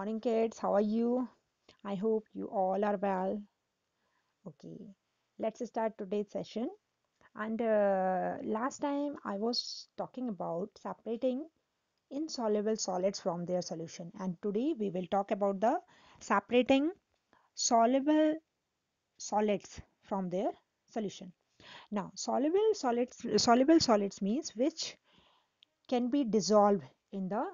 Morning, kids. How are you? I hope you all are well. Okay, let's start today's session. And uh, last time I was talking about separating insoluble solids from their solution, and today we will talk about the separating soluble solids from their solution. Now, soluble solids, soluble solids means which can be dissolved in the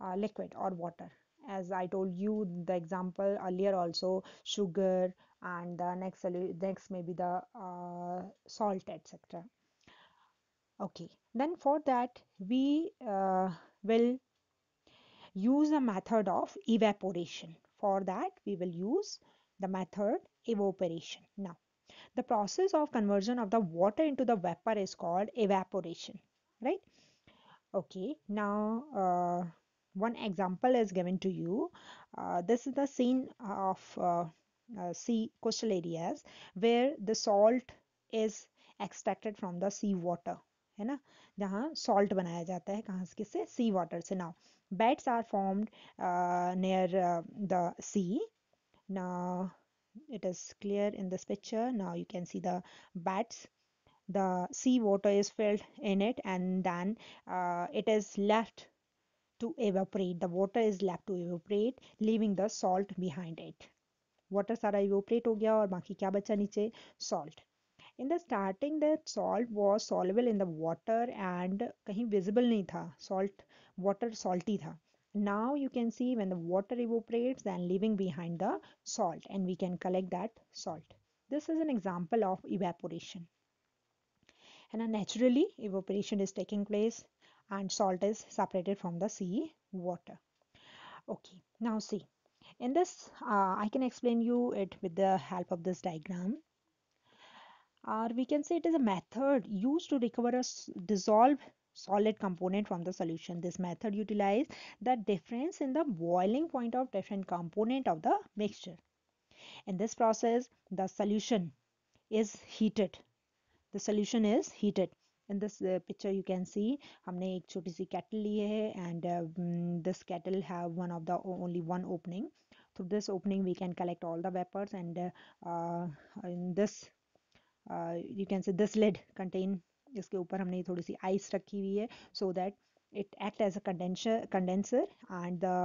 uh, liquid or water. As I told you the example earlier also sugar and the next next maybe the uh, salt etc okay then for that we uh, will use a method of evaporation. For that we will use the method evaporation. Now the process of conversion of the water into the vapor is called evaporation right? Okay now uh, one example is given to you. Uh, this is the scene of uh, uh, sea coastal areas where the salt is extracted from the sea water है ना जहाँ salt बनाया जाता है कहाँ किससे sea water से now beds are formed uh, near uh, the sea now it is clear in this picture now you can see the beds the sea water is filled in it and then uh, it is left to evaporate. The water is left to evaporate, leaving the salt behind it. Water सारा evaporate हो गया और बाकी क्या बचा नीचे salt. In the starting, the salt was soluble in the water and कहीं visible नहीं था. Salt, water salty था. Now you can see when the water evaporates and leaving behind the salt and we can collect that salt. This is an example of evaporation. And naturally, evaporation is taking place and salt is separated from the sea water. Okay now see in this uh, I can explain you it with the help of this diagram. Or we can say it is a method used to recover a dissolved solid component from the solution. This method utilizes the difference in the boiling point of different component of the mixture. In this process the solution is heated. The solution is heated in this uh, picture you can see हमने एक छोटी सी kettle ली है and uh, this kettle have one of the only one opening through this opening we can collect all the vapors and uh, in this uh, you can see this lid contain इसके ऊपर हमने थोड़ी सी ice रखी हुई है so that it act as a condenser condenser and the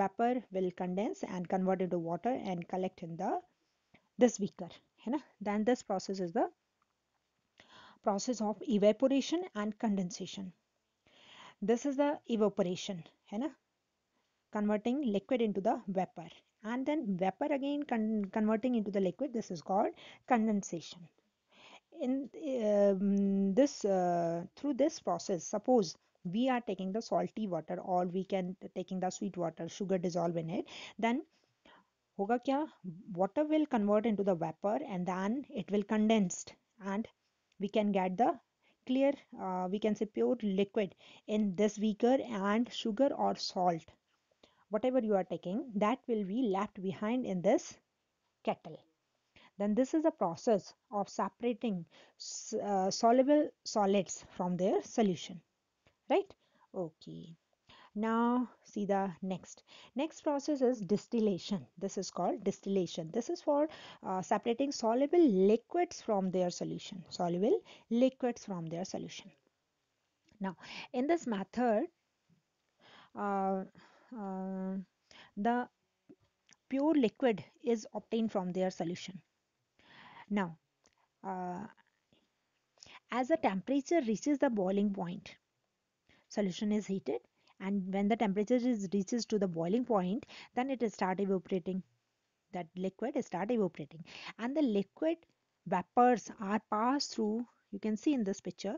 vapor will condense and convert into water and collect in the this beaker है ना then this process is the process of evaporation and condensation. This is the evaporation hai na? converting liquid into the vapor. And then vapor again con converting into the liquid this is called condensation. In um, this uh, through this process suppose we are taking the salty water or we can taking the sweet water sugar dissolve in it then hoga kya? Water will convert into the vapor and then it will condensed. And we can get the clear uh, we can say pure liquid in this beaker and sugar or salt. Whatever you are taking that will be left behind in this kettle. Then this is a process of separating uh, soluble solids from their solution. Right? Okay now see the next. Next process is distillation. This is called distillation. This is for uh, separating soluble liquids from their solution. Soluble liquids from their solution. Now in this method, uh, uh, the pure liquid is obtained from their solution. Now, uh, as the temperature reaches the boiling point, solution is heated and when the temperature is reaches to the boiling point then it start evaporating. That liquid is start evaporating. And the liquid vapors are passed through you can see in this picture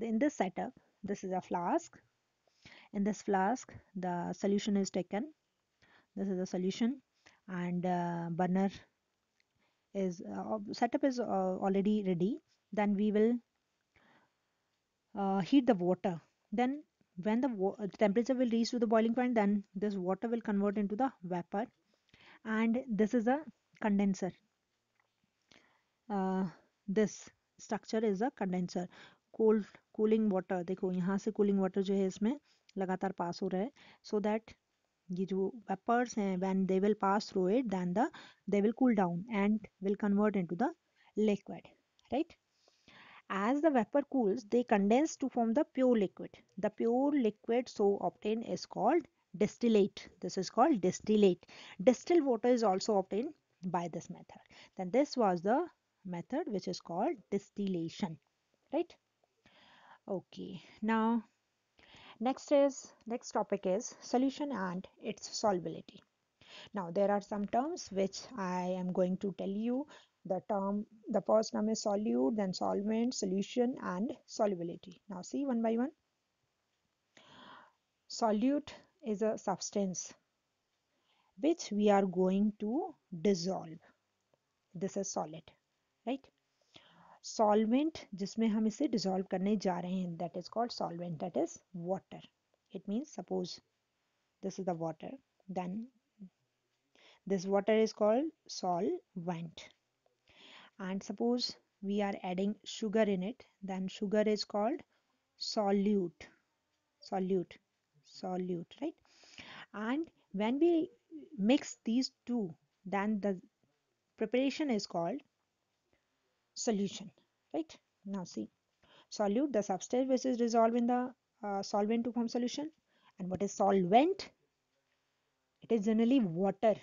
in this setup this is a flask. In this flask the solution is taken. This is the solution and uh, burner is uh, setup is uh, already ready. Then we will uh, heat the water. Then when the uh, temperature will reach to the boiling point then this water will convert into the vapor and this is a condenser uh, this structure is a condenser cold cooling water देखो यहाँ से cooling water जो है इसमें लगातार पास हो रहा है so that ये जो vapors हैं when they will pass through it then the they will cool down and will convert into the liquid right as the vapor cools they condense to form the pure liquid. The pure liquid so obtained is called distillate. This is called distillate. Distilled water is also obtained by this method. Then this was the method which is called distillation. Right? Okay. Now next is next topic is solution and its solubility now there are some terms which i am going to tell you the term the first term is solute then solvent solution and solubility now see one by one solute is a substance which we are going to dissolve this is solid right solvent जिसमें हम इसे dissolve करने जा रहे हैं that is called solvent that is water it means suppose this is the water then this water is called solvent. And suppose we are adding sugar in it then sugar is called solute. Solute. Solute right? And when we mix these two then the preparation is called solution right? Now see solute the substance which is dissolved in the uh, solvent to form solution. And what is solvent? It is generally water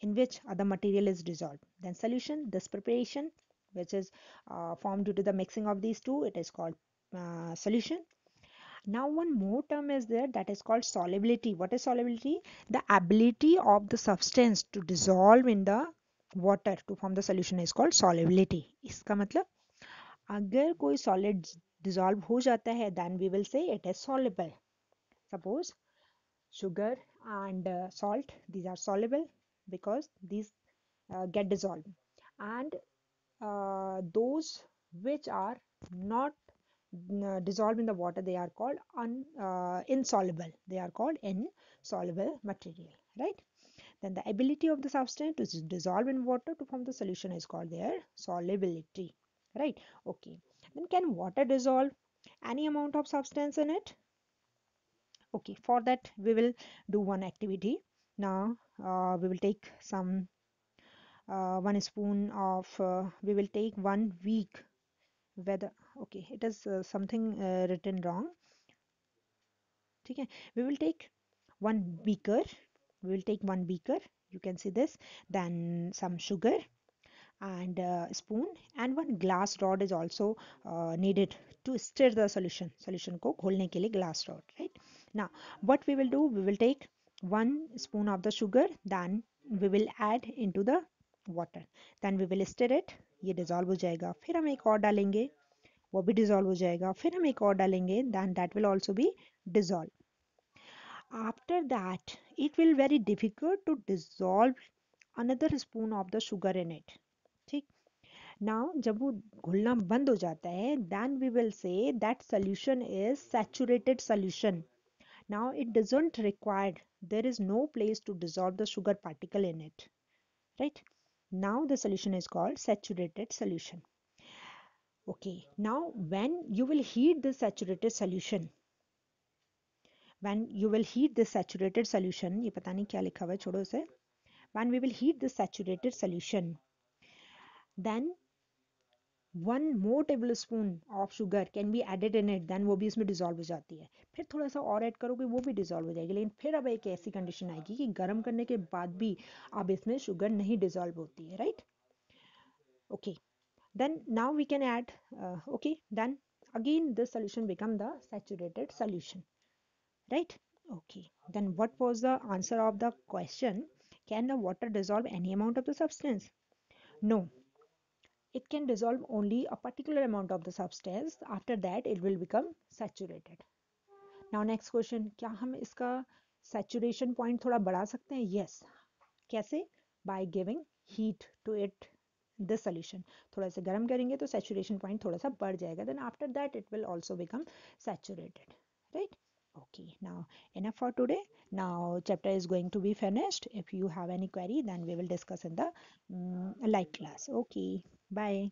in which other material is dissolved then solution this preparation which is uh, formed due to the mixing of these two it is called uh, solution now one more term is there that is called solubility what is solubility the ability of the substance to dissolve in the water to form the solution is called solubility इसका मतलब अगर कोई solid dissolve हो जाता है then we will say it is soluble suppose sugar and uh, salt these are soluble because these uh, get dissolved. And uh, those which are not uh, dissolved in the water they are called un, uh, insoluble. They are called insoluble material right? Then the ability of the substance to dissolve in water to form the solution is called their solubility right? Okay. Then can water dissolve any amount of substance in it? Okay. For that we will do one activity now uh, we will take some uh, one spoon of uh, we will take one week whether okay it is uh, something uh, written wrong. Okay we will take one beaker. We will take one beaker. You can see this. Then some sugar and uh, spoon and one glass rod is also needed to stir the solution. Solution ko kholne ke liye glass rod right? Now what we will do? We will take one spoon of the sugar, then we will add into the water. Then we will stir it. ये dissolve हो जाएगा. फिर हम एक और डालेंगे. वो भी डिज़ोल्व हो जाएगा. फिर हम एक और डालेंगे. दैन दैट विल ऑल्सो भी dissolve after that it will very difficult to dissolve another spoon of the sugar in it ठीक? नाउ जब वो घुलना बंद हो जाता है then we will say that solution is saturated solution now it doesn't require there is no place to dissolve the sugar particle in it right now the solution is called saturated solution okay now when you will heat the saturated solution when you will heat this saturated solution ये पता नहीं क्या लिखा हुआ है छोड़ो इसे when we will heat this saturated solution then one more tablespoon of sugar can be added in it then वो भी इसमें डिजोल्व हो जाती है। फिर थोड़ा सा और ऐड करोगे, वो भी डिजोल्व हो जाएगी। लेकिन फिर अब एक ऐसी कंडीशन आएगी कि गर्म करने के बाद भी अब इसमें शुगर नहीं डिजोल्व होती है right okay then now we can add okay then again the solution become the saturated solution right okay then what was the answer of the question can the water dissolve any amount of the substance no. It can dissolve only a particular amount of the substance after that it will become saturated now next question क्या हम इसका saturation point थोड़ा बढ़ा सकते हैं yes कैसे by giving heat to it this solution थोड़ा सा गर्म करेंगे तो saturation point थोड़ा सा बढ़ जाएगा then after that it will also become saturated right okay now enough for today. Now chapter is going to be finished. If you have any query then we will discuss in the um, light class. Okay bye